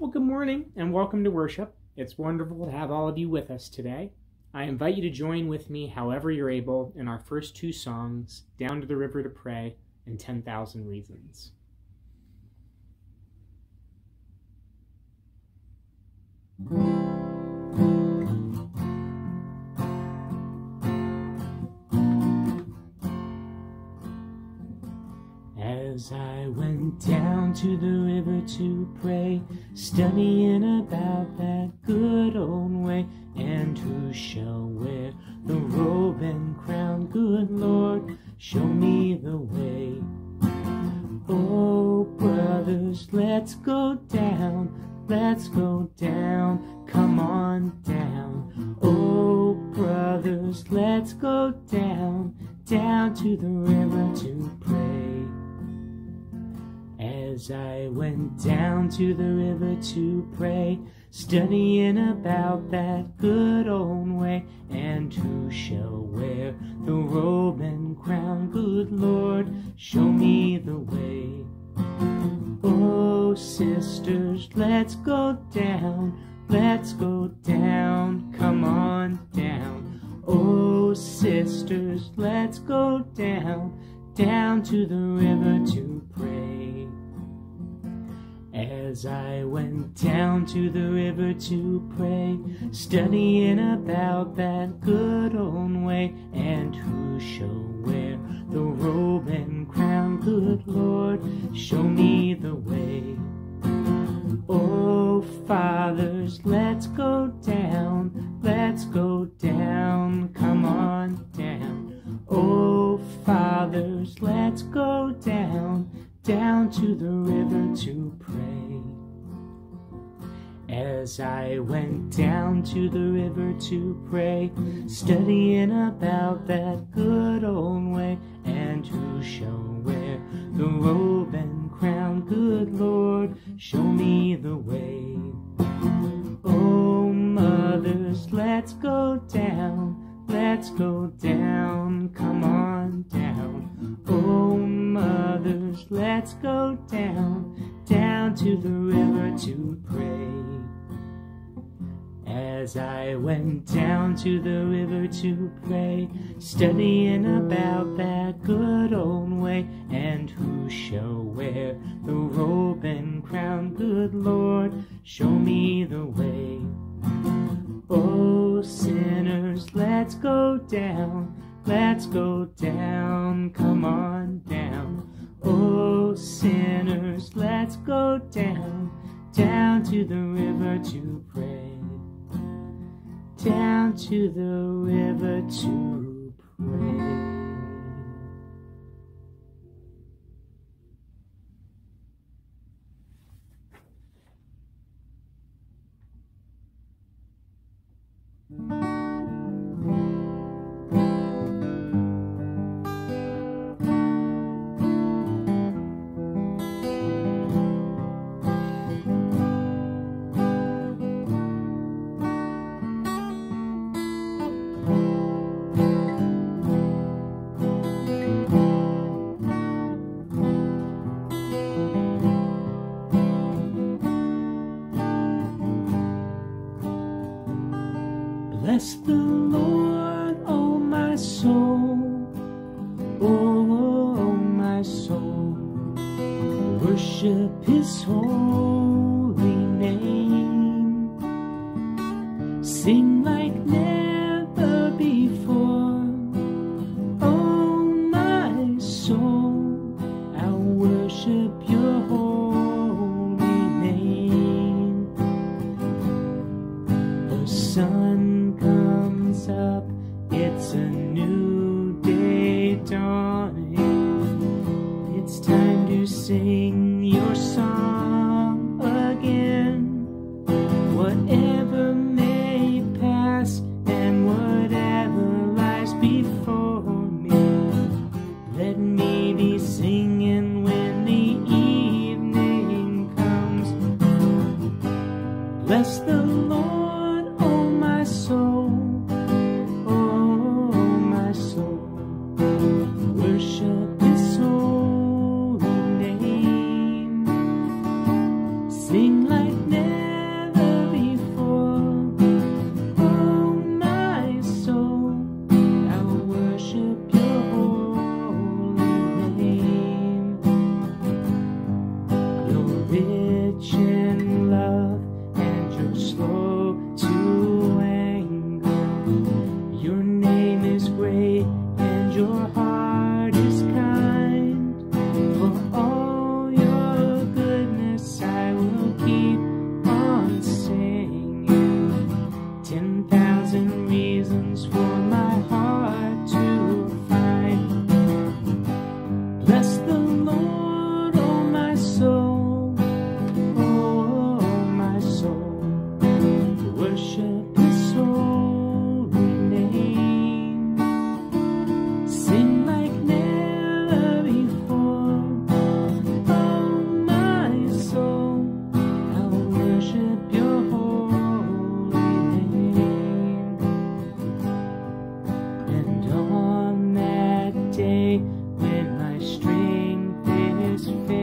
Well, good morning and welcome to worship. It's wonderful to have all of you with us today. I invite you to join with me, however you're able, in our first two songs, Down to the River to Pray and 10,000 Reasons. Mm-hmm. I went down to the river to pray, studying about that good old way, and who shall wear the robe and crown, good Lord, show me the way. Oh, brothers, let's go down, let's go down, come on down. Oh, brothers, let's go down, down to the river to pray. As I went down to the river to pray, studying about that good old way, and who shall wear the robe and crown, good Lord, show me the way. Oh, sisters, let's go down, let's go down, come on down. Oh, sisters, let's go down, down to the river to. As I went down to the river to pray, studying about that good old way, and who shall wear the robe and crown, good Lord, show me the way. Oh, fathers, let's go down, let's go down, come on down. Oh, fathers, let's go down, down to the river to pray. As I went down to the river to pray, studying about that good old way, and who shall wear the robe and crown, good Lord, show me the way. Oh, mothers, let's go down, let's go down, come on down. Let's go down, down to the river to pray. As I went down to the river to pray, studying about that good old way, and who shall wear the robe and crown, good Lord, show me the way. Oh, sinners, let's go down, let's go down, come on down. Oh, sinners, let's go down, down to the river to pray. Down to the river to pray. Worship His holy name. Sing like never before, oh my soul. I'll worship Your holy name. The sun comes up, it's a new day dawning. It's time to sing Bless the Lord, strength is